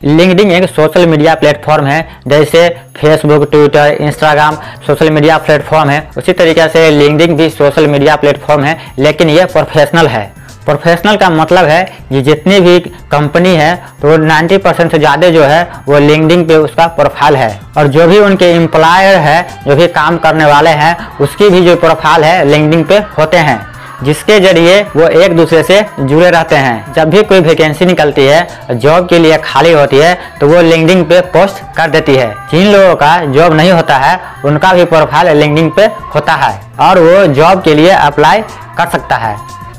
LinkedIn एक social media platform है, जैसे Facebook Twitter Instagram social media platform है। उसी तरीके से लिंक्डइन भी सोशल मीडिया प्लेटफॉर्म है, लेकिन ये प्रोफेशनल है। प्रोफेशनल का मतलब है कि जितनी भी कंपनी है तो 90 परसेंट से ज़्यादा जो है, वो लिंकडिंग पे उसका प्रोफ़ाइल है। और जो भी उनके एम्प्लॉयर है, जो भी काम करने वाले हैं, उसकी भी जो प्रोफ़ाइल है लिंकडिंग पे होते हैं। जिसके ज़रिए वो एक दूसरे से जुड़े रहते हैं। जब भी कोई वैकेंसी निकलती है जॉब के लिए खाली होती है तो वो लिंक्डइन पे पोस्ट कर देती है। जिन लोगों का जॉब नहीं होता है, उनका भी प्रोफ़ाइल लिंक्डइन पे होता है और वो जॉब के लिए अप्लाई कर सकता है।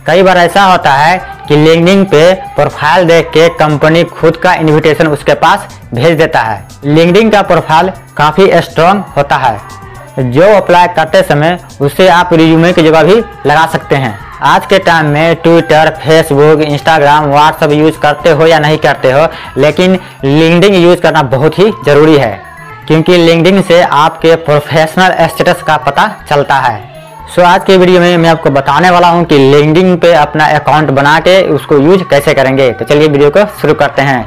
कई बार ऐसा होता है कि लिंक्डइन पे प्रोफ़ाइल देख के कंपनी खुद का इनविटेशन उसके पास भेज देता है। लिंक्डइन का प्रोफ़ाइल काफ़ी स्ट्रॉन्ग होता है। जो अप्लाई करते समय उसे आप रिज्यूमे की जगह भी लगा सकते हैं। आज के टाइम में Twitter Facebook Instagram WhatsApp use करते हो या नहीं करते हो, लेकिन लिंक्डइन यूज़ करना बहुत ही ज़रूरी है, क्योंकि लिंक्डइन से आपके प्रोफेशनल स्टेटस का पता चलता है। सो आज के वीडियो में मैं आपको बताने वाला हूँ कि लिंक्डइन पे अपना अकाउंट बना के उसको यूज़ कैसे करेंगे। तो चलिए वीडियो को शुरू करते हैं।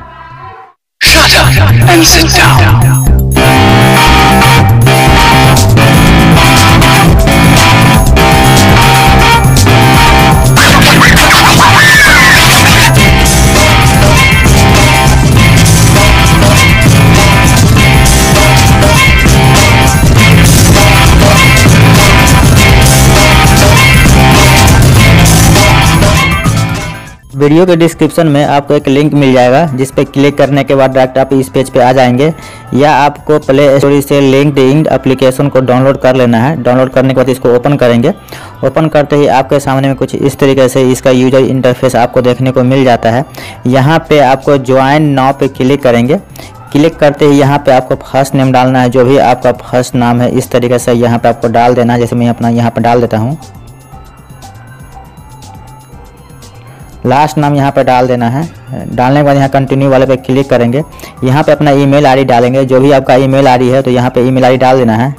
वीडियो के डिस्क्रिप्शन में आपको एक लिंक मिल जाएगा, जिस पे क्लिक करने के बाद डायरेक्ट आप इस पेज पे आ जाएँगे, या आपको प्ले स्टोरी से लिंक्ड इन एप्लीकेशन को डाउनलोड कर लेना है। डाउनलोड करने के बाद इसको ओपन करेंगे। ओपन करते ही आपके सामने में कुछ इस तरीके से इसका यूज़र इंटरफेस आपको देखने को मिल जाता है। यहाँ पर आपको ज्वाइन नाव पर क्लिक करेंगे। क्लिक करते ही यहाँ पे आपको फ़र्स्ट नेम डालना है, जो भी आपका फ़र्स्ट नाम है, इस तरीके से यहाँ पे आपको डाल देना है। जैसे मैं अपना यहाँ पे डाल देता हूँ। लास्ट नाम यहाँ पर डाल देना है। डालने के बाद यहाँ कंटिन्यू वाले पे क्लिक करेंगे। यहाँ पे अपना ईमेल आईडी डालेंगे। जो भी आपका ईमेल आईडी है तो यहाँ पे ईमेल आईडी डाल देना है।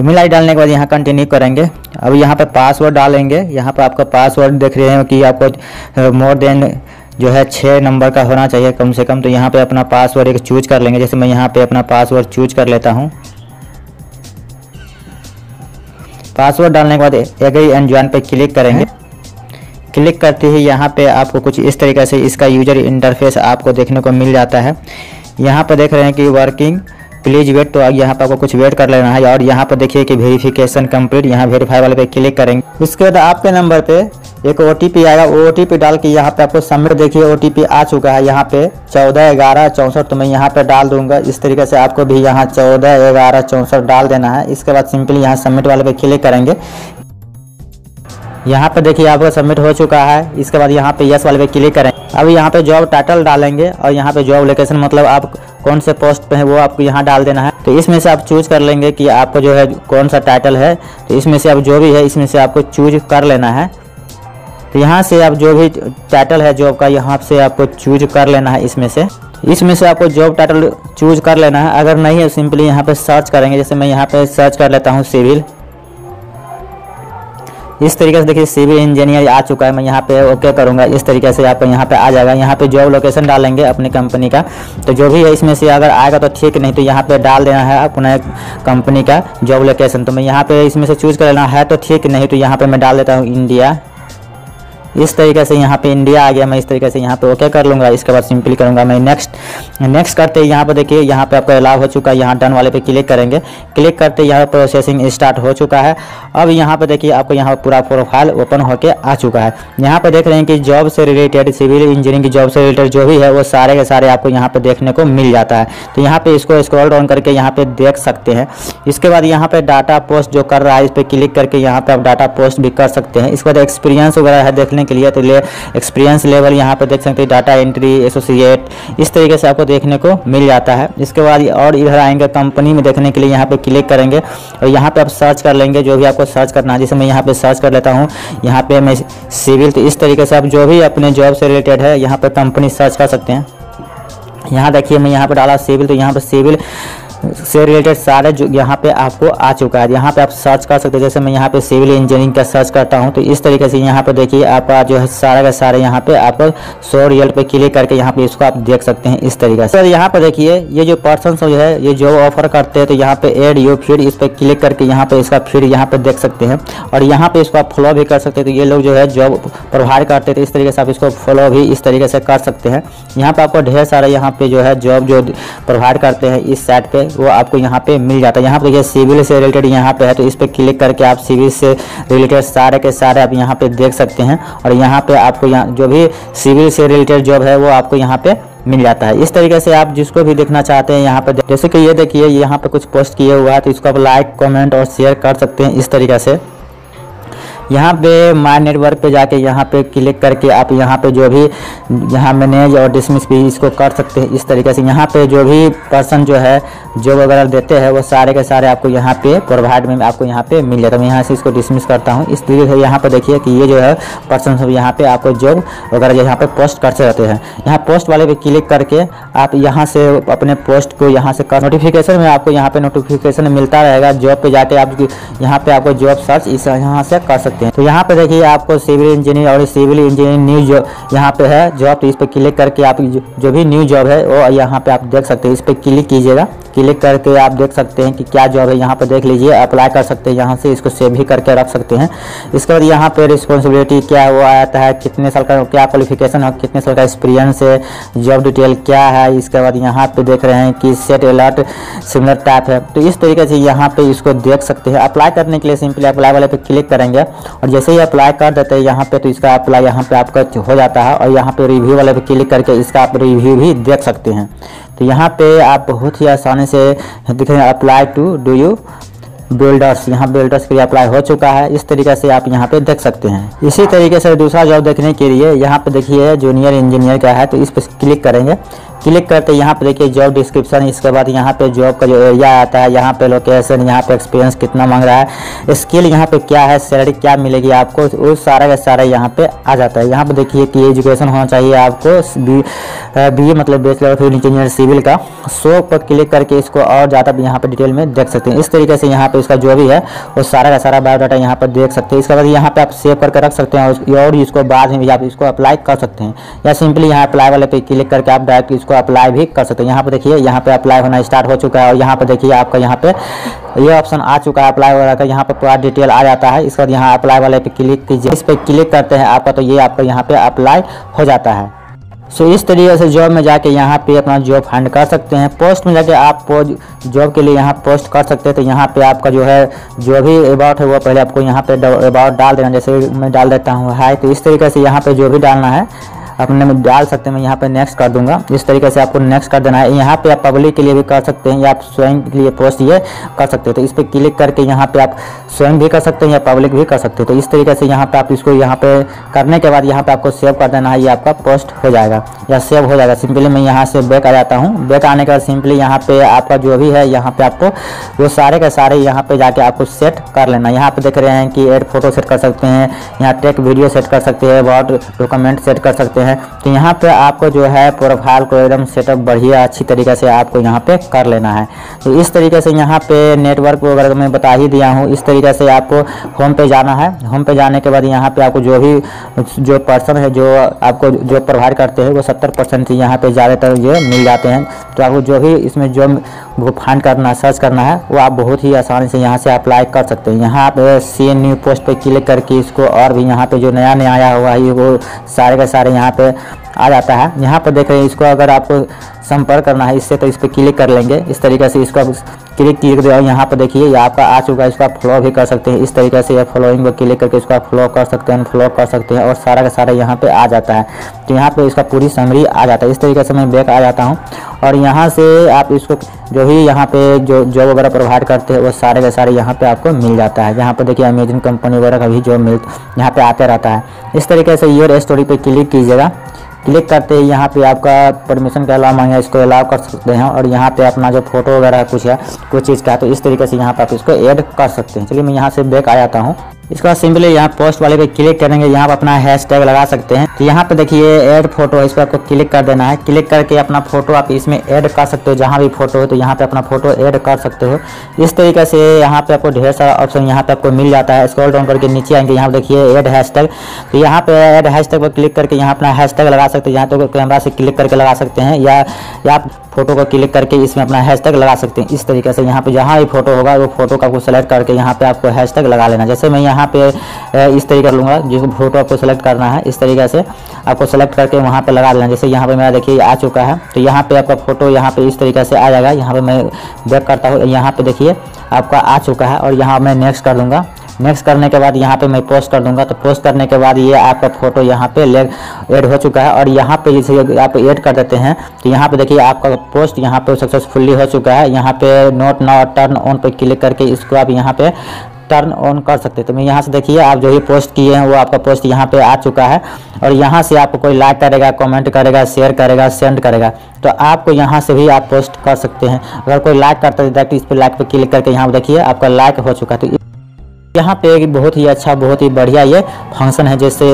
ईमेल आईडी डालने के बाद यहाँ कंटिन्यू करेंगे। अब यहाँ पे पासवर्ड डालेंगे। यहाँ पे आपका पासवर्ड देख रहे हैं कि आपको मोर देन जो है छः नंबर का होना चाहिए कम से कम। तो यहाँ पे अपना पासवर्ड एक चूज़ कर लेंगे। जैसे मैं यहाँ पे अपना पासवर्ड चूज़ कर लेता हूँ। पासवर्ड डालने के बाद एग्री एंड ज्वाइन पे क्लिक करेंगे। क्लिक करते ही यहाँ पे आपको कुछ इस तरीके से इसका यूज़र इंटरफेस आपको देखने को मिल जाता है। यहाँ पर देख रहे हैं कि वर्किंग प्लीज़ वेट तो यहाँ पर आपको कुछ वेट कर लेना है और यहाँ पर देखिए कि वेरिफिकेशन कंप्लीट यहाँ वेरीफाई वाले पे क्लिक करेंगे। उसके बाद आपके नंबर पे एक ओ आएगा ओ डाल के यहाँ पे आपको सबमिट देखिए ओ आ चुका है यहाँ पे चौदह ग्यारह चौंसठ तो मैं यहाँ पे डाल दूँगा। इस तरीके से आपको भी यहाँ चौदह ग्यारह चौंसठ डाल देना है। इसके बाद सिंपली यहाँ सबमिट वाले पे क्लिक करेंगे। यहाँ पे देखिए आपका सबमिट हो चुका है। इसके बाद यहाँ पे यस वाले पे क्लिक करें। अब यहाँ पे जॉब टाइटल डालेंगे और यहाँ पे जॉब लोकेशन मतलब आप कौन से पोस्ट पे है वो आपको यहाँ डाल देना है। तो इसमें से आप चूज़ कर लेंगे कि आपको जो है कौन सा टाइटल है। तो इसमें से आप जो भी है, इसमें से आपको चूज़ कर लेना है। तो यहाँ से आप जो भी टाइटल है जॉब का, यहाँ से आपको चूज़ कर लेना है इसमें से। इसमें से आपको जॉब टाइटल चूज़ कर लेना है। अगर नहीं है सिंपली यहाँ पे सर्च करेंगे। जैसे मैं यहाँ पे सर्च कर लेता हूँ सिविल इस तरीके से देखिए सिविल इंजीनियर आ चुका है। मैं यहाँ पे ओके करूँगा। इस तरीके से आपको यहाँ पे आ जाएगा। यहाँ पे जॉब लोकेशन डालेंगे अपनी कंपनी का। तो जो भी है, इसमें से अगर आएगा तो ठीक, नहीं तो यहाँ पे डाल देना है अपना कंपनी का जॉब लोकेशन तो मैं यहाँ पे इसमें से चूज़ कर लेना है तो ठीक, नहीं तो यहाँ पे मैं डाल देता हूँ इंडिया इस तरीके से यहाँ पे इंडिया आ गया मैं इस तरीके से यहाँ पे ओके कर लूँगा इसके बाद सिंपली करूँगा मैं नेक्स्ट नेक्स्ट करते यहाँ पे देखिए यहाँ पे आपका अलाव हो चुका है यहाँ डन वाले पे क्लिक करेंगे क्लिक करते यहाँ प्रोसेसिंग स्टार्ट हो चुका है अब यहाँ पे देखिए आपको यहाँ पूरा प्रोफ़ाइल ओपन होके आ चुका है यहाँ पे देख रहे हैं कि जॉब से रिलेटेड सिविल इंजीनियरिंग की जॉब से रिलेटेड जो भी है वो सारे के सारे आपको यहाँ पे देखने को मिल जाता है तो यहाँ पे इसको स्क्रॉल डाउन करके यहाँ पे देख सकते हैं इसके बाद यहाँ पे डाटा पोस्ट जो कर रहा है इस पर क्लिक करके यहाँ पे आप डाटा पोस्ट भी कर सकते हैं इसके बाद एक्सपीरियंस वगैरह है देखने के लिए तो ले एक्सपीरियंस लेवल यहाँ पे देख सकते हैं डाटा एंट्री एसोसिएट इस तरीके से आपको देखने को मिल जाता है। इसके बाद और इधर आएँगे कंपनी में देखने के लिए यहाँ पे क्लिक करेंगे, और यहाँ पे आप सर्च कर लेंगे, जो भी आपको सर्च करना है। जैसे मैं यहाँ पे सर्च कर लेता हूँ, यहाँ पे मैं सिविल तो इस तरीके से आप जो भी अपने जॉब से रिलेटेड है, यहाँ पे कंपनी सर्च कर सकते हैं। यहाँ देखिए, मैं यहाँ पे डाला सिविल तो यहाँ पे सिविल से रिलेटेड सारे जो यहाँ पे आपको आ चुका है यहाँ पे आप सर्च कर सकते हैं जैसे मैं यहाँ पे सिविल इंजीनियरिंग का सर्च करता हूँ तो इस तरीके से यहाँ पे देखिए आपका जो है सारा का सारे यहाँ पे आप सो रियल पे क्लिक करके यहाँ पे इसको आप देख सकते हैं इस तरीके से तो यहाँ पे देखिए ये जो पर्सन जो है ये जो ऑफ़र करते हैं तो यहाँ पे एड यू फ़ीड इस पर क्लिक करके यहाँ पे इसका फ़ीड यहाँ पे देख सकते हैं और यहाँ पे इसको आप फॉलो भी कर सकते हैं तो ये लोग जो है जॉब प्रोवाइड करते थे इस तरीके से आप इसको फॉलो भी इस तरीके से कर सकते हैं यहाँ पे आपको ढेर सारे यहाँ पे जो है जॉब जो प्रोवाइड करते हैं इस साइट पे वो आपको यहाँ पे मिल जाता है। यहाँ पे देखिए सिविल से रिलेटेड यहाँ पे है तो इस पर क्लिक करके आप सिविल से रिलेटेड सारे के सारे आप यहाँ पे देख सकते हैं। और यहाँ पे आपको यहाँ जो भी सिविल से रिलेटेड जॉब है, वो आपको यहाँ पे मिल जाता है। इस तरीके से आप जिसको भी देखना चाहते हैं यहाँ पर जैसे कि ये देखिए, यहाँ पे कुछ पोस्ट किए हुआ है तो इसको आप लाइक कॉमेंट और शेयर कर सकते हैं इस तरीके से। यहाँ पे माय नेटवर्क पे जाके यहाँ पे क्लिक करके आप यहाँ पे जो भी यहाँ मैनेज और डिसमिस भी इसको कर सकते हैं इस तरीके से यहाँ पे जो भी पर्सन जो है जॉब वगैरह देते हैं वो सारे के सारे आपको यहाँ पे प्रोवाइड में आपको यहाँ पे मिल जाता है मैं यहाँ से इसको डिसमिस करता हूँ इस तरीके से यहाँ पर देखिए कि ये जो है पर्सन सब यहाँ पे आपको जॉब वगैरह जो यहाँ पे पोस्ट करते रहते हैं यहाँ पोस्ट वाले पे क्लिक करके आप यहाँ से अपने पोस्ट को यहाँ से कर नोटिफिकेशन में आपको यहाँ पे नोटिफिकेशन मिलता रहेगा जॉब पे जाके आप यहाँ पे आपको जॉब सर्च इस यहाँ से कर सकते हैं। तो यहाँ पे देखिए आपको सिविल इंजीनियर और सिविल इंजीनियर न्यू जॉब यहाँ पे है जॉब तो इस पर क्लिक करके आप जो भी न्यू जॉब है, वो यहाँ पे आप देख सकते हैं। इस पर क्लिक कीजिएगा। क्लिक करके आप देख सकते हैं कि क्या जॉब है, यहाँ पर देख लीजिए, अप्लाई कर सकते हैं, यहाँ से इसको सेव भी करके रख सकते हैं। इसके बाद यहाँ पे रिस्पॉन्सिबिलिटी क्या वो आता है, कितने साल का, क्या क्वालिफिकेशन है, कितने साल का एक्सपीरियंस है जॉब डिटेल क्या है, इसके बाद यहाँ पे देख रहे हैं कि सेट अलर्ट सिमिलर टाइप है। तो इस तरीके से यहाँ पे इसको देख सकते हैं। अप्लाई करने के लिए सिंपली अप्लाई वाले पे क्लिक करेंगे और जैसे ही अप्लाई कर देते हैं यहाँ पे तो इसका अप्लाई यहाँ पे आपका हो जाता है और यहाँ पे रिव्यू वाले पे क्लिक करके इसका आप रिव्यू भी देख सकते हैं। तो यहाँ पे आप बहुत ही आसानी से दिखेंगे apply to do you builders यहाँ बिल्डर्स के लिए अप्लाई हो चुका है। इस तरीके से आप यहाँ पे देख सकते हैं। इसी तरीके से दूसरा जॉब देखने के लिए यहाँ पे देखिए जूनियर इंजीनियर का है तो इस पर क्लिक करेंगे। क्लिक करते यहाँ पे देखिए जॉब डिस्क्रिप्शन इसके बाद यहाँ पे जॉब का जो एरिया आता है यहाँ पे लोकेशन यहाँ पे एक्सपीरियंस कितना मांग रहा है स्किल यहाँ पे क्या है सैलरी क्या मिलेगी आपको वो सारा का सारा यहाँ पे आ जाता है यहाँ पे देखिए कि एजुकेशन होना चाहिए आपको बी बी मतलब बेचलर ऑफ़ इंजीनियर सिविल का सो पर क्लिक करके इसको और ज़्यादा यहाँ पर डिटेल में देख सकते हैं इस तरीके से यहाँ पर इसका जो भी है वो सारा का सारा बायोडाटा यहाँ पर देख सकते हैं इसके बाद यहाँ पर आप सेव करके रख सकते हैं और इसको बाद में भी आप इसको अप्लाई कर सकते हैं या सिंपली यहाँ अप्लाई वाले पे क्लिक करके आप डायरेक्ट इसको अप्लाई भी कर सकते हैं यहाँ पे देखिए यहाँ पे अप्लाई होना स्टार्ट हो चुका है और यहाँ पे देखिए आपका यहाँ पे ये ऑप्शन आ चुका है अप्लाई वगैरह का यहाँ पे पूरा डिटेल आ जाता है इसके बाद यहाँ अप्लाई वाले पे क्लिक कीजिए इस पर क्लिक करते हैं आपका तो ये आपका यहाँ पे अप्लाई हो जाता है सो इस तरीके से जॉब में जाके यहाँ पे अपना जॉब फाइंड कर सकते हैं पोस्ट में जाके आप जॉब के लिए यहाँ पोस्ट कर सकते हैं तो यहाँ पे आपका जो है जो भी अबाउट है वो पहले आपको यहाँ पे अबाउट डाल देना जैसे मैं डाल देता हूँ हाई तो इस तरीके से यहाँ पे जो भी डालना है अपने में डाल सकते हैं मैं यहाँ पे नेक्स्ट कर दूँगा इस तरीके से आपको नेक्स्ट कर देना है यहाँ पे आप पब्लिक के लिए भी कर सकते हैं या आप स्वयं के लिए पोस्ट ये कर सकते हैं तो इस पर क्लिक करके यहाँ पे आप स्वयं भी कर सकते हैं या पब्लिक भी कर सकते हैं तो इस तरीके से यहाँ पे आप इसको यहाँ पे करने के बाद यहाँ पे आपको सेव कर देना है ये आपका पोस्ट हो जाएगा या सेव हो जाएगा सिंपली मैं यहाँ से बैक आ जाता हूँ बैक आने के बाद सिंपली यहाँ पे आपका जो भी है यहाँ पे आपको वो सारे के सारे यहाँ पे जाके आपको सेट कर लेना यहाँ पे देख रहे हैं कि एड फ़ोटो सेट कर सकते हैं यहाँ टेक वीडियो सेट कर सकते हैं वर्ड डॉक्यूमेंट सेट कर सकते हैं तो यहाँ पे आपको जो है प्रोफ़ाइल को एकदम सेटअप बढ़िया अच्छी तरीके से आपको यहाँ पे कर लेना है। तो इस तरीके से यहाँ पे नेटवर्क वगैरह मैं बता ही दिया हूँ, इस तरीके से आपको होम पे जाना है। होम पे जाने के बाद यहाँ पे आपको जो भी, जो पर्सन है, जो आपको जो प्रोवाइड करते हैं, वो सत्तर परसेंट यहाँ पे ज़्यादातर जो मिल जाते हैं। तो आपको जो भी इसमें जो वो फाइंड करना, सर्च करना है, वो आप बहुत ही आसानी से यहाँ से अप्लाई कर सकते हैं। यहाँ पे सी एन न्यू पोस्ट पे क्लिक करके इसको और भी यहाँ पे जो नया नया आया हुआ है वो सारे के सारे यहाँ पे आ जाता है। यहाँ पर देख रहे हैं, इसको अगर आपको संपर्क करना है, इससे तो इस पर क्लिक कर लेंगे। इस तरीके से इसको आप क्लिक दे और यहाँ पर देखिए ये आपका आ चुका है, इसको आप फॉलो भी कर सकते हैं। इस तरीके से ये फॉलोइंग को क्लिक करके इसको आप फॉलो कर सकते हैं फॉलो कर सकते हैं और सारा का सारा यहाँ पे आ जाता है। तो यहाँ पे इसका पूरी समरी आ जाता है। इस तरीके से मैं बैक आ जाता हूँ। और यहाँ से आप इसको जो भी यहाँ पे जो जॉब वगैरह प्रोवाइड करते हैं, वो सारे के सारे यहाँ पे आपको मिल जाता है। यहाँ पे देखिए अमेजन कंपनी वगैरह का भी जॉब मिल, यहाँ पे आते रहता है। इस तरीके से ईयर स्टोरी पे क्लिक कीजिएगा। क्लिक करते ही यहाँ पे आपका परमिशन का अलाव मांगे इसको अलाव कर सकते हैं और यहाँ पे अपना जो फ़ोटो वगैरह कुछ है, कुछ चीज़ का है तो इस तरीके से यहाँ पर आप इसको ऐड कर सकते हैं। चलिए मैं यहाँ से बैक आ जाता हूँ। इसके बाद सिंपली यहाँ पोस्ट वाले पे क्लिक करेंगे। यहाँ पर अपना हैश टैग लगा सकते हैं। तो यहाँ पे देखिए ऐड फ़ोटो इस पर आपको क्लिक कर देना है। क्लिक करके अपना फ़ोटो आप इसमें ऐड कर सकते हो, जहाँ भी फ़ोटो हो तो यहाँ पे अपना फ़ोटो ऐड कर सकते हो। इस तरीके से यहाँ पे आपको ढेर सारा ऑप्शन यहाँ पे आपको मिल जाता है। स्क्रॉल डाउन करके नीचे आएँगे, यहाँ देखिए ऐड हैश टैग तो यहाँ पे ऐड हैश टैग पर क्लिक करके यहाँ अपना हैश टैग लगा सकते हैं। यहाँ तो कैमरा से क्लिक करके लगा सकते हैं, या आप फ़ोटो को क्लिक करके इसमें अपना हैशटैग लगा सकते हैं। इस तरीके से यहाँ पे जहाँ भी फ़ोटो होगा, वो फ़ोटो का आपको सेलेक्ट करके यहाँ पे आपको हैशटैग लगा लेना। जैसे मैं यहाँ पे इस तरीके कर लूँगा जो फ़ोटो आपको सेलेक्ट करना है इस तरीके से आपको सेलेक्ट करके वहाँ पे लगा लेना जैसे यहाँ पे मेरा देखिए आ चुका है तो यहाँ पे आपका फ़ोटो यहाँ पे इस तरीके से आ जाएगा यहाँ पे मैं बैक करता हूँ यहाँ पे देखिए आपका आ चुका है और यहाँ मैं नेक्स्ट कर दूँगा नेक्स्ट करने के बाद यहाँ पे मैं पोस्ट कर दूँगा तो पोस्ट करने के बाद ये आपका फ़ोटो यहाँ पे ले ऐड हो चुका है और यहाँ पे जैसे आप ऐड कर देते हैं तो यहाँ पे देखिए आपका पोस्ट यहाँ पे सक्सेसफुली हो चुका है यहाँ पे नोट नाउ टर्न ऑन पे क्लिक करके इसको आप यहाँ पे टर्न ऑन कर सकते तो मैं यहाँ से देखिए, आप जो भी पोस्ट किए हैं, वो आपका पोस्ट यहाँ पे आ चुका है। और यहाँ से आपको कोई लाइक करेगा कमेंट करेगा शेयर करेगा सेंड करेगा। तो आपको यहाँ से भी आप पोस्ट कर सकते हैं। अगर कोई लाइक करता है डायरेक्ट इस पर लाइक पर क्लिक करके यहाँ देखिए, आपका लाइक हो चुका है। तो यहाँ पे एक बहुत ही अच्छा बहुत ही बढ़िया ये फ़ंक्शन है, जैसे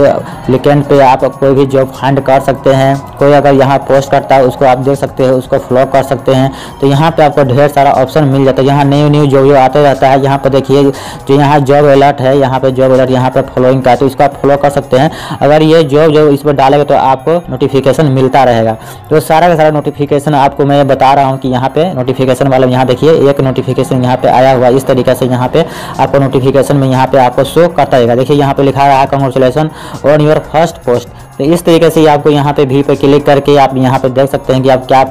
वीकेंड पे आप कोई भी जॉब फाइंड कर सकते हैं। कोई अगर यहाँ पोस्ट करता है, उसको आप देख सकते हैं, उसको फॉलो कर सकते हैं। तो यहाँ पे आपको ढेर सारा ऑप्शन मिल जाता है। यहाँ न्यू न्यू जॉब आते रहता है। यहाँ पर देखिए, जो यहाँ जॉब अलर्ट है, यहाँ पर जॉब अलर्ट यहाँ पर फॉलोइंग का है तो इसको आप फॉलो कर सकते हैं। अगर ये जॉब जो इस पर डालेगा तो आपको नोटिफिकेशन मिलता रहेगा। तो सारा का सारा नोटिफिकेशन आपको मैं बता रहा हूँ कि यहाँ पे नोटिफिकेशन वाले, यहाँ देखिए, एक नोटिफिकेशन यहाँ पे आया हुआ इस तरीके से यहाँ पे आपको नोटिफिकेशन नोटिफिकेशन में यहाँ पे आपको शो करता रहेगा। देखिए, यहाँ पे लिखा रहा है congratulation on your first post तो इस तरीके से आपको यहाँ पे भी पे क्लिक करके आप यहाँ पे देख सकते हैं कि आप क्या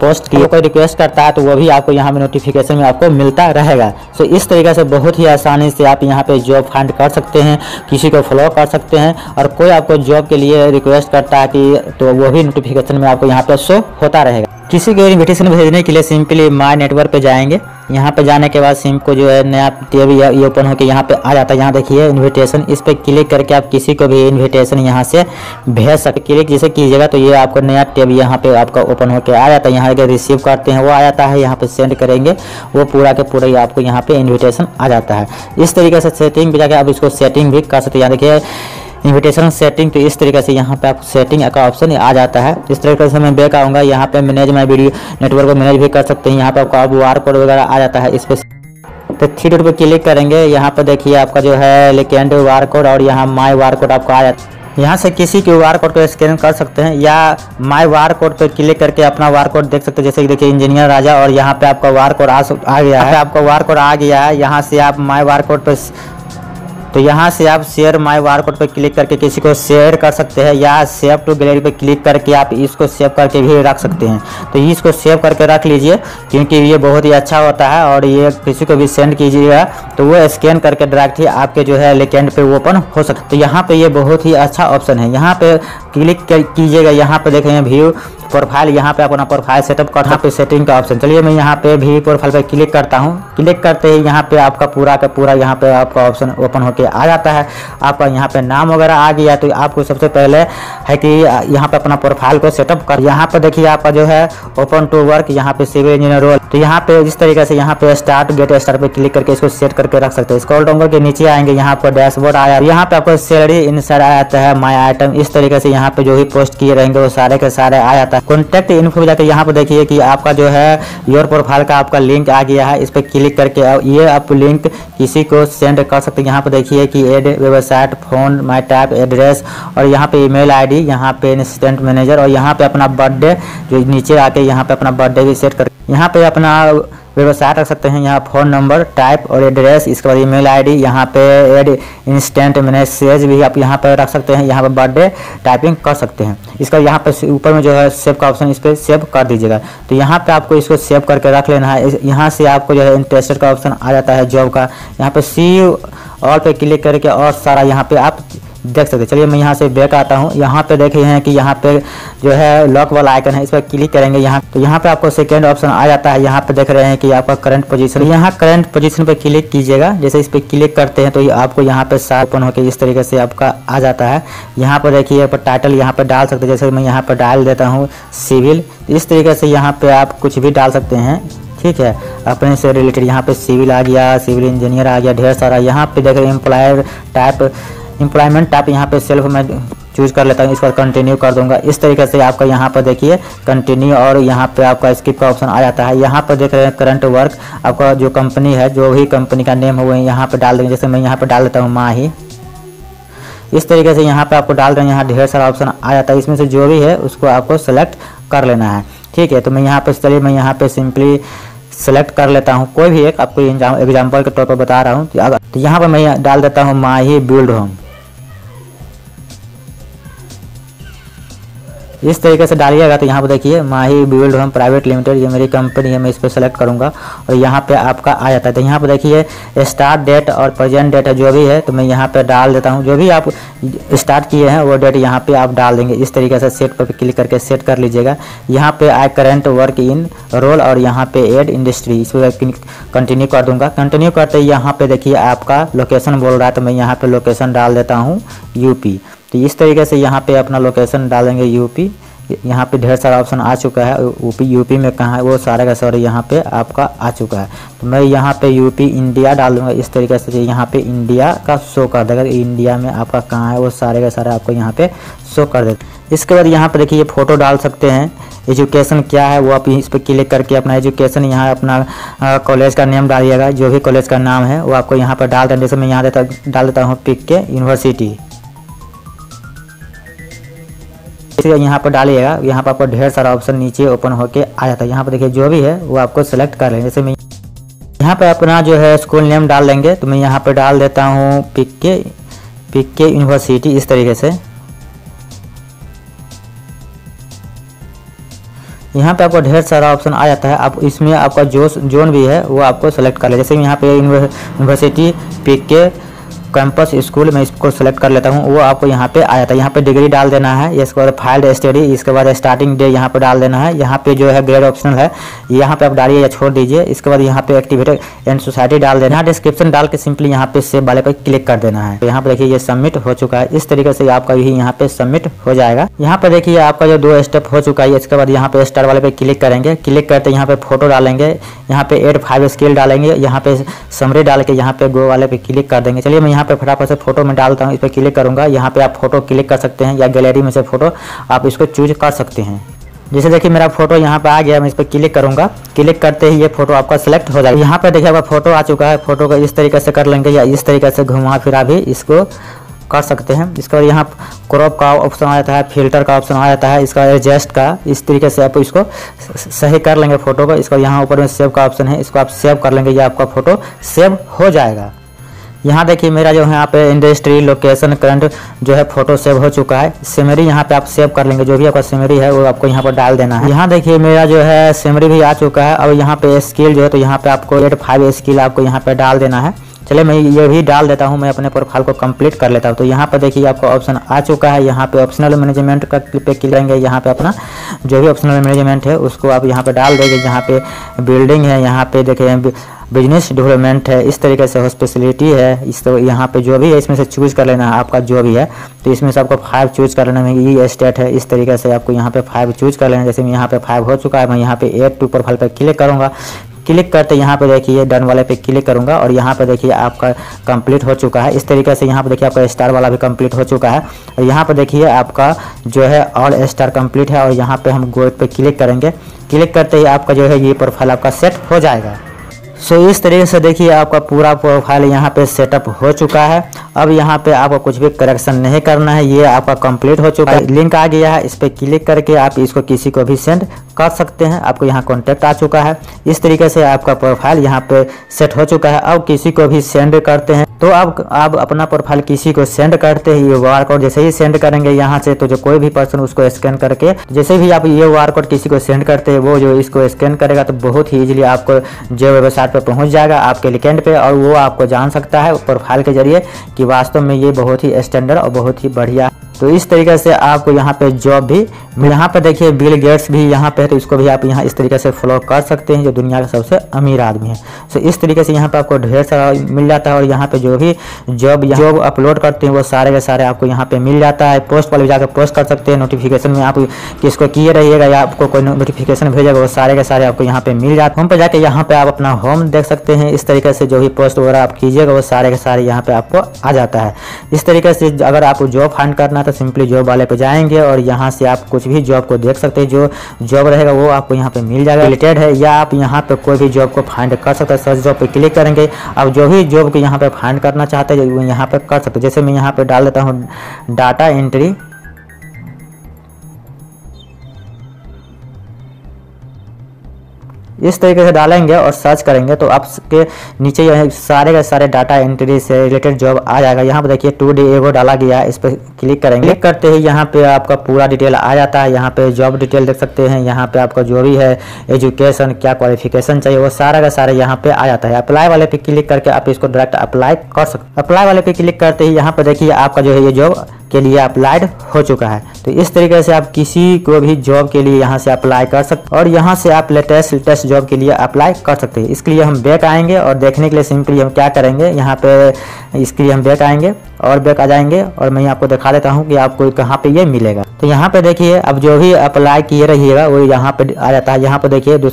पोस्ट किए। कोई रिक्वेस्ट करता है तो वो भी आपको यहाँ पे नोटिफिकेशन में आपको मिलता रहेगा। सो इस तरीके से बहुत ही आसानी से आप यहाँ पे जॉब फाइंड कर सकते हैं, किसी को फॉलो कर सकते हैं और कोई आपको जॉब के लिए रिक्वेस्ट करता है कि तो वो भी नोटिफिकेशन में आपको यहाँ पे शो होता रहेगा। किसी को इन्विटेशन भेजने के लिए सिंपली माई नेटवर्क पे जाएँगे। यहाँ पे जाने के बाद सिम को जो है नया टेब ये ओपन होकर यहाँ पे आ जाता है। यहाँ देखिए इनविटेशन इस पर क्लिक करके आप किसी को भी इनविटेशन यहाँ से भेज सकते क्लिक जैसे कीजिएगा तो ये आपको नया टेब यहाँ पे आपका ओपन होकर आ जाता है। यहाँ अगर रिसीव करते हैं वो आ जाता है। यहाँ पे सेंड करेंगे, वो पूरा के पूरा ही आपको यहाँ पे इन्विटेशन आ जाता है। इस तरीके से सेटिंग भी जाकर आप इसको सेटिंग भी कर सकते हैं। यहाँ देखिए इन्विटेशन सेटिंग तो इस तरीके से यहाँ पे आप सेटिंग का ऑप्शन आ जाता है। इस तरीके से मैं बैक आऊँगा यहाँ पे मैनेज माई वीडियो नेटवर्क को मैनेज भी कर सकते हैं। यहाँ पे आपको वार कोड वगैरह आ जाता है इस पर तो थ्री डॉट पे क्लिक करेंगे यहाँ पर देखिए आपका जो है लेकेंड वार कोड और यहाँ माई वार कोड आपको आ जाता है। यहाँ से किसी के वार कोड को स्कैन कर सकते हैं या माई वार कोड पर क्लिक करके अपना वार कोड देख सकते हैं। जैसे कि देखिए इंजीनियर राजा और यहाँ पे आपका वार कोड आ, आ गया है। आपका वार कोड आ गया है। यहाँ से आप माई वार कोड पर तो यहाँ से आप शेयर माई वार कोड पर क्लिक करके किसी को शेयर कर सकते हैं या सेव टू गैलरी पर क्लिक करके आप इसको सेव करके भी रख सकते हैं। तो इसको सेव करके रख लीजिए, क्योंकि ये बहुत ही अच्छा होता है और ये किसी को भी सेंड कीजिएगा तो वो स्कैन करके डायरेक्ट ही आपके जो है लेकेंड पे ओपन हो सकता तो यहाँ पर ये बहुत ही अच्छा ऑप्शन है। यहाँ पर क्लिक कीजिएगा, यहाँ पर देखेंगे व्यू प्रोफ़ाइल यहाँ पे अपना प्रोफ़ाइल सेटअप कर करना पे सेटिंग का ऑप्शन चलिए मैं यहाँ पे भी प्रोफ़ाइल पे क्लिक करता हूँ क्लिक करते ही यहाँ पे आपका पूरा का पूरा यहाँ पे आपका ऑप्शन ओपन होके आ जाता है आपका यहाँ पे नाम वगैरह आ गया तो आपको सबसे पहले है कि यहाँ पे अपना प्रोफ़ाइल को सेटअप कर यहाँ पे देखिए आपका जो है ओपन टू वर्क यहाँ पे सिविल इंजीनियर रोल तो यहाँ पे इस तरीके से यहाँ पे स्टार्ट गेट स्टार्ट पे क्लिक करके इसको सेट करके रख सकते हैं स्क्रॉल डाउन करके नीचे आएँगे यहाँ पर डैशबोर्ड आया यहाँ पे आपको सैलरी इन सारा आता है माई आइटम इस तरीके से यहाँ पे जो भी पोस्ट किए रहेंगे वो सारे के सारे आ जाता है कॉन्टेक्ट इन्फो में जाकर यहाँ पर देखिए कि आपका जो है योर प्रोफ़ाइल का आपका लिंक आ गया है। इस पर क्लिक करके ये आप लिंक किसी को सेंड कर सकते हैं। यहाँ पर देखिए कि add website phone my type address और यहाँ पे ईमेल आईडी यहाँ पे असिस्टेंट मैनेजर और यहाँ पे अपना बर्थडे जो नीचे आके यहाँ पे अपना बर्थडे भी सेट कर यहाँ पे अपना व्यवसाय रख सकते हैं। यहाँ फ़ोन नंबर, टाइप और एड्रेस, इसके बाद ईमेल आईडी, यहाँ पे एड इंस्टेंट मैसेज भी आप यहाँ पर रख सकते हैं। यहाँ पर बर्थडे टाइपिंग कर सकते हैं। इसका यहाँ पे ऊपर में जो है सेव का ऑप्शन, इस पर सेव कर दीजिएगा। तो यहाँ पे आपको इसको सेव करके रख लेना है। यहाँ से आपको जो है इंटरेस्टेड का ऑप्शन आ जाता है जॉब का। यहाँ पर सी और पे क्लिक करके और सारा यहाँ पे आप देख सकते चलिए मैं यहाँ से बैक आता हूँ यहाँ पे देखे हैं कि यहाँ पे जो है लॉक वाला आइकन है इस पर क्लिक करेंगे यहाँ तो यहाँ पे आपको सेकेंड ऑप्शन आ जाता है यहाँ पे देख रहे हैं कि आपका करंट पोजीशन यहाँ करंट पोजीशन पे क्लिक कीजिएगा जैसे इस पर क्लिक करते हैं तो ये आपको यहाँ पे साफ़ ओपन होकर इस तरीके से आपका आ जाता है यहाँ पर देखिए आप टाइटल यहाँ पर डाल सकते हैं जैसे मैं यहाँ पर डाल देता हूँ सिविल इस तरीके से यहाँ पर आप कुछ भी डाल सकते हैं ठीक है अपने से रिलेटेड यहाँ पे सिविल आ गया सिविल इंजीनियर आ गया ढेर सारा यहाँ पे देख रहे एम्प्लॉयर टाइप एम्प्लॉयमेंट टाइप यहाँ पे सेल्फ में चूज़ कर लेता हूँ इस पर कंटिन्यू कर दूँगा। इस तरीके से आपका यहाँ पर देखिए कंटिन्यू और यहाँ पे आपका स्किप का ऑप्शन आ जाता है। यहाँ पर देख रहे हैं करंट वर्क आपका जो कंपनी है, जो भी कंपनी का नेम है वो यहाँ पर डाल देंगे। जैसे मैं यहाँ पर डाल देता हूँ माही। इस तरीके से यहाँ पे आपको डाल हैं, यहाँ ढेर सारा ऑप्शन आ जाता है। इसमें से जो भी है, उसको आपको सेलेक्ट कर लेना है। ठीक है तो मैं यहाँ पर चलिए, मैं यहाँ पे सिंपली सेलेक्ट कर लेता हूँ। कोई भी एक आपको एग्ज़ाम्पल के तौर पर बता रहा हूँ। तो यहाँ पर मैं डाल देता हूँ माही बिल्ड होम इस तरीके से डालिएगा तो यहाँ पर देखिए, Mahi build home private limited ये मेरी कंपनी है, मैं इस पर सेलेक्ट करूँगा और यहाँ पे आपका आ जाता है। तो यहाँ पर देखिए स्टार्ट डेट और प्रेजेंट डेट है जो भी है तो मैं यहाँ पर डाल देता हूँ। जो भी आप स्टार्ट किए हैं, वो डेट यहाँ पर आप डाल देंगे। इस तरीके से सेट पर क्लिक करके सेट कर लीजिएगा। यहाँ पर I current work in role और यहाँ पे एड इंडस्ट्री इस पर कंटिन्यू कर दूँगा। कंटिन्यू करते यहाँ पे देखिए, आपका लोकेशन बोल रहा है तो मैं यहाँ पे लोकेशन डाल देता हूँ यूपी तो इस तरीके से यहाँ पे अपना लोकेशन डालेंगे यूपी यहाँ पे ढेर सारा ऑप्शन आ चुका है। यूपी यूपी में कहाँ है, वो सारे का सारे यहाँ पे आपका आ चुका है। तो मैं यहाँ पे यूपी इंडिया डाल दूँगा। इस तरीके से यहाँ पे इंडिया का शो कर देगा। इंडिया में आपका कहाँ है, वो सारे का सारे आपको यहाँ पे शो कर देगा। इसके बाद यहाँ पे देखिए फ़ोटो डाल सकते हैं। एजुकेशन क्या है, वो आप इस पर क्लिक करके अपना एजुकेशन यहाँ अपना कॉलेज का नेम डालिएगा। जो भी कॉलेज का नाम है, वो आपको यहाँ पर डाल दें। जैसे मैं यहाँ देता डाल देता हूँ पिक के यूनिवर्सिटी इसे यहाँ पर डालिएगा। यहाँ पर आपको ढेर सारा ऑप्शन नीचे ओपन होके आ जाता है। यहाँ पर देखिए, जो भी है, वो आपको सेलेक्ट कर लेंगे। जैसे मैं यहाँ पे अपना जो है स्कूल नेम डाल देंगे तो मैं यहाँ पे डाल देता हूँ पिक के पिक के यूनिवर्सिटी इस तरीके से। यहाँ पे आपको ढेर सारा ऑप्शन आ जाता है। आप इसमें आपका जो जोन भी है, वो आपको सेलेक्ट कर ले। जैसे यहाँ पे यूनिवर्सिटी पिक के कैंपस स्कूल मैं इसको सेलेक्ट कर लेता हूँ वो आपको यहाँ पे आ जाता है यहाँ पे डिग्री डाल देना है इसके बाद फाइल्ड स्टडी इसके बाद स्टार्टिंग डे यहाँ पे डाल देना है यहाँ पे जो है ग्रेड ऑप्शनल है यहाँ पे आप डालिए या छोड़ दीजिए इसके बाद यहाँ पे एक्टिवेटेड एंड सोसाइटी डाल देना है डिस्क्रिप्शन डाल के सिंपली यहाँ पे सेव वाले पे क्लिक कर देना है तो यहाँ पे देखिए ये सबमिट हो चुका है इस तरीके से आपका भी यहाँ पे सबमिट हो जाएगा यहाँ पे देखिए आपका जो दो स्टेप हो चुका है इसके बाद यहाँ पे स्टार वाले पे क्लिक करेंगे क्लिक करते यहाँ पे फ़ोटो डालेंगे यहाँ पे एड फाइव स्केल डालेंगे यहाँ पे समरी डाल के यहाँ पे गो वाले पे क्लिक कर देंगे चलिए मैं यहाँ पे फटाफट से फ़ोटो में डालता हूँ, इस पर क्लिक करूँगा। यहाँ पे आप फ़ोटो क्लिक कर सकते हैं या गैलरी में से फ़ोटो आप इसको चूज़ कर सकते हैं। जैसे देखिए मेरा फ़ोटो यहाँ पे आ गया, मैं इस पर क्लिक करूँगा। क्लिक करते ही ये फ़ोटो आपका सिलेक्ट हो जाएगा। यहाँ पे देखिए आपका फ़ोटो आ चुका है। फ़ोटो को इस तरीके से कर लेंगे या इस तरीके से घुमा फिरा भी इसको कर सकते हैं। इसके बाद यहाँ क्रॉप का ऑप्शन आ जाता है फ़िल्टर का ऑप्शन आ जाता है। इसका एडजस्ट का इस तरीके से आप इसको सही कर लेंगे फ़ोटो को। इसको यहाँ ऊपर में सेव का ऑप्शन है। इसको आप सेव कर लेंगे, या आपका फ़ोटो सेव हो जाएगा। यहाँ देखिए मेरा जो है यहाँ पे इंडस्ट्री लोकेशन करंट जो है फ़ोटो सेव हो चुका है सेमरी यहाँ पे आप सेव कर लेंगे जो भी आपका सेमरी है वो आपको यहाँ पर डाल देना है यहाँ देखिए मेरा जो है सेमरी भी आ चुका है अब यहाँ पे स्किल जो है तो यहाँ पे आपको एट फाइव स्किल आपको यहाँ पे डाल देना है चलिए मैं ये भी डाल देता हूँ मैं अपने प्रोफ़ाइल को कंप्लीट कर लेता हूँ तो यहाँ पर देखिए आपको ऑप्शन आ चुका है यहाँ पे ऑप्शनल मैनेजमेंट का पे क्लिक करेंगे यहाँ पे अपना जो भी ऑप्शनल मैनेजमेंट है उसको आप यहाँ पे डाल देंगे जहाँ पे बिल्डिंग है यहाँ पे देखिए बिज़नेस डेवलपमेंट है, इस तरीके से हॉस्पिटलिटी है, इस तो यहाँ पे जो भी है, इसमें से चूज़ कर लेना है आपका जो भी है तो इसमें से आपको फाइव चूज़ कर लेना है ये स्टेट है, इस तरीके से आपको यहाँ पे फाइव चूज़ कर लेना, जैसे यहाँ पे फाइव हो चुका है, मैं यहाँ पे एड टू प्रोफ़ाइल पर क्लिक करूँगा। क्लिक करते यहाँ पे देखिए डन वाले पे क्लिक करूँगा, और यहाँ पे देखिए आपका कंप्लीट हो चुका है। इस तरीके से यहाँ पे देखिए आपका स्टार वाला भी कंप्लीट हो चुका है। और यहाँ पे देखिए आपका जो है ऑल स्टार कंप्लीट है, और यहाँ पे हम गो पे क्लिक करेंगे। क्लिक करते ही आपका जो है ये प्रोफ़ाइल आपका सेट हो जाएगा। सो so, इस तरीके से देखिए आपका पूरा प्रोफ़ाइल यहाँ पे सेटअप हो चुका है। अब यहाँ पे आपको कुछ भी करेक्शन नहीं करना है ये आपका कंप्लीट हो चुका है। लिंक आ गया है इस पर क्लिक करके आप इसको किसी को भी सेंड कर सकते हैं। आपको यहाँ कॉन्टेक्ट आ चुका है। इस तरीके से आपका प्रोफ़ाइल यहाँ पे सेट हो चुका है। अब किसी को भी सेंड करते हैं। तो अब आप अपना प्रोफ़ाइल किसी को सेंड करते ही ये वार कोड जैसे ही सेंड करेंगे यहाँ से तो जो कोई भी पर्सन उसको स्कैन करके जैसे भी आप ये वार कोड किसी को सेंड करते हैं वो जो इसको स्कैन करेगा तो बहुत ही इजीली आपको जो वेबसाइट पर पहुँच जाएगा आपके लिकेंड पे और वो आपको जान सकता है प्रोफ़ाइल के ज़रिए कि वास्तव में ये बहुत ही स्टैंडर्ड और बहुत ही बढ़िया तो इस तरीके से आपको यहाँ पे जॉब भी यहाँ पे देखिए बिल गेट्स भी यहाँ पे है तो इसको भी आप यहाँ इस तरीके से फॉलो कर सकते हैं, जो दुनिया का सबसे अमीर आदमी है। तो इस तरीके से यहाँ पे आपको ढेर सारा मिल जाता है, और यहाँ पे जो भी जॉब जॉब अपलोड करते हैं, वो सारे के सारे आपको यहाँ पे मिल जाता है। पोस्ट वाले जाकर पोस्ट कर सकते हैं नोटिफिकेशन में आप किसको किए रहिएगा या आपको कोई नोटिफिकेशन भेजेगा, वो सारे के सारे आपको यहाँ पे मिल जाते होम पे जाके यहाँ पे आप अपना होम देख सकते हैं, इस तरीके से जो भी पोस्ट वगैरह आप कीजिएगा, वो सारे के सारे यहाँ पे आपको आ जाता है। इस तरीके से अगर आपको जॉब फाइंड करना तो सिंपली जॉब वाले पे जाएँगे और यहाँ से आप कुछ भी जॉब को देख सकते हैं। जो जॉब रहेगा वो आपको यहाँ पे मिल जाएगा। रिलेटेड है या आप यहाँ पे कोई भी जॉब को फाइंड कर सकते हैं। सर्च जॉब पे क्लिक करेंगे। अब जो भी जॉब को यहाँ पे फाइंड करना चाहते हैं यहाँ पे कर सकते हैं। जैसे मैं यहाँ पे डाल देता हूँ डाटा एंट्री इस तरीके से डालेंगे और सर्च करेंगे तो आपके नीचे सारे के सारे डाटा एंट्री से रिलेटेड जॉब आ जाएगा। यहाँ पर देखिए टू डी एगो डाला गया है, इस पर क्लिक करेंगे। क्लिक करते ही यहाँ पे आपका पूरा डिटेल आ जाता है। यहाँ पे जॉब डिटेल देख सकते हैं। यहाँ पे आपका जो भी है एजुकेशन क्या क्वालिफिकेशन चाहिए, वो सारा का सारा यहाँ पे आ जाता है। अप्लाई वाले पे क्लिक करके आप इसको डायरेक्ट अप्लाई कर सकते अप्लाई वाले पे क्लिक करते ही यहाँ पे देखिए आपका जो है ये जॉब के लिए अप्लाइड हो चुका है। तो इस तरीके से आप किसी को भी जॉब के लिए यहाँ से अप्लाई कर सकते और यहाँ से आप लेटेस्ट लेटेस्ट जॉब के लिए अप्लाई कर सकते हैं। इसके लिए हम बैक आएँगे और देखने के लिए सिंपली हम क्या करेंगे? यहाँ पे, इसके लिए हम बैक आएँगे। और बैक आ जाएँगे और मैं आपको दिखा देता हूँ कि आपको कहाँ पे ये मिलेगा तो यहाँ पे देखिए अब जो भी अप्लाई किए रहिएगा वो यहाँ पे आ जाता है यहाँ पे देखिए दो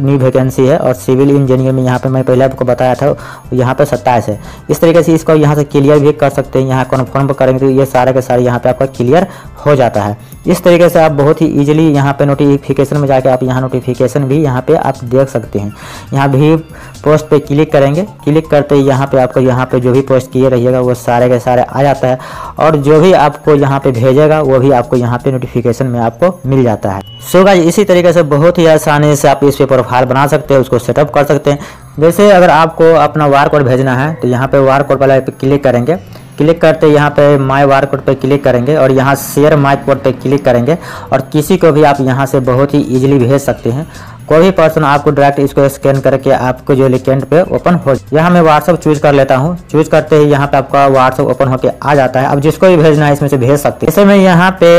न्यू वैकेंसी है और सिविल इंजीनियर में यहाँ पे मैं पहले आपको बताया था यहाँ पे सत्ताईस है इस तरीके से इसको यहाँ से क्लियर भी कर सकते हैं यहाँ कन्फर्म करेंगे तो ये सारे के सारे यहाँ पे आपका क्लियर हो जाता है इस तरीके से आप बहुत ही इजीली यहाँ पे नोटिफिकेशन में जाके आप यहाँ नोटिफिकेशन भी यहाँ पे आप देख सकते हैं यहाँ भी पोस्ट पे क्लिक करेंगे क्लिक करते ही यहाँ पे आपको यहाँ पे जो भी पोस्ट किए रहिएगा वो सारे के सारे आ जाता है और जो भी आपको यहाँ पे भेजेगा, वो भी आपको यहाँ पे नोटिफिकेशन में आपको मिल जाता है। सो so गाइस इसी तरीके से बहुत ही आसानी से आप इस पे प्रोफ़ाइल बना सकते हैं, उसको सेटअप कर सकते हैं। जैसे अगर आपको अपना वार कोड भेजना है तो यहाँ पे वार कोड वाला क्लिक करेंगे। क्लिक करते यहाँ पे माई वार कोड पर क्लिक करेंगे और यहाँ शेयर माई कोड पर क्लिक करेंगे और किसी को भी आप यहाँ से बहुत ही इजीली भेज सकते हैं। कोई भी पर्सन आपको डायरेक्ट इसको स्कैन करके आपको जो लिकेंड पे ओपन हो यहाँ मैं व्हाट्सअप चूज़ कर लेता हूँ। चूज़ करते ही यहाँ पे आपका व्हाट्सअप ओपन होकर आ जाता है। अब जिसको भी भेजना है इसमें से भेज सकते हैं। जैसे मैं यहाँ पे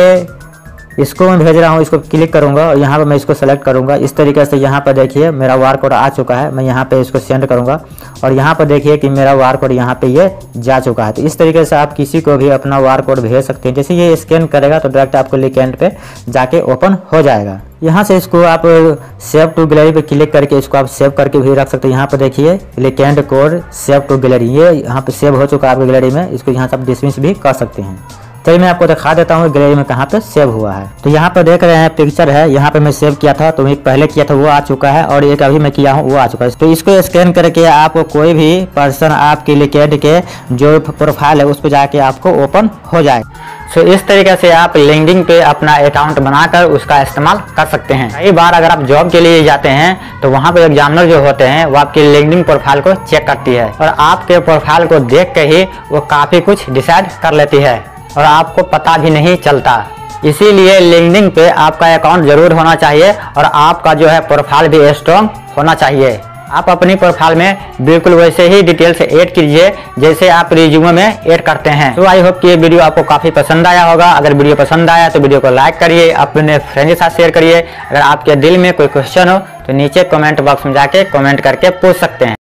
इसको मैं भेज रहा हूँ, इसको क्लिक करूँगा और यहाँ पर मैं इसको सेलेक्ट करूँगा। इस तरीके से यहाँ पर देखिए, मेरा वार कोड आ चुका है, मैं यहाँ पे इसको सेंड करूँगा। और यहाँ पर देखिए कि मेरा वार कोड यहाँ पे ये जा चुका है। तो इस तरीके से आप किसी को भी अपना वार कोड भेज सकते हैं। जैसे ये स्कैन करेगा तो डायरेक्ट आपको लिकेंड पे जाके ओपन हो जाएगा। यहाँ से इसको आप सेव टू गैलरी पे क्लिक करके इसको आप सेव करके भी रख सकते हैं। यहाँ पर देखिए linked code save to gallery ये यहाँ पे सेव हो चुका है आपकी गैलरी में, इसको यहाँ से आप डिसमिस भी कर सकते हैं। चलिए मैं आपको दिखा देता हूँ गैलरी में कहाँ पे सेव हुआ है। तो यहाँ पे देख रहे हैं पिक्चर है, यहाँ पे मैं सेव किया था तो एक पहले किया था, वो आ चुका है, और एक अभी मैं किया हूँ, वो आ चुका है। तो इसको स्कैन करके आपको कोई भी पर्सन आपके लिकेड के जो प्रोफ़ाइल है, उस पर जाके आपको ओपन हो जाए। सो इस तरीके से आप लिंकडिन पे अपना अकाउंट बनाकर उसका इस्तेमाल कर सकते हैं। कई बार अगर आप जॉब के लिए जाते हैं तो वहाँ पे एग्जामिनर जो होते हैं, वो आपकी लिंकडिन प्रोफ़ाइल को चेक करती है, और आपके प्रोफ़ाइल को देख के ही वो काफ़ी कुछ डिसाइड कर लेती है। और आपको पता भी नहीं चलता। इसीलिए लिंकडिन पे आपका अकाउंट ज़रूर होना चाहिए और आपका जो है प्रोफ़ाइल भी स्ट्रॉन्ग होना चाहिए। आप अपनी प्रोफ़ाइल में बिल्कुल वैसे ही डिटेल्स ऐड कीजिए, जैसे आप रिज्यूमे में ऐड करते हैं। तो आई होप कि ये वीडियो आपको काफ़ी पसंद आया होगा। अगर वीडियो पसंद आया तो वीडियो को लाइक करिए, अपने फ्रेंड के साथ शेयर करिए। अगर आपके दिल में कोई क्वेश्चन हो तो नीचे कमेंट बॉक्स में जाके कमेंट करके पूछ सकते हैं।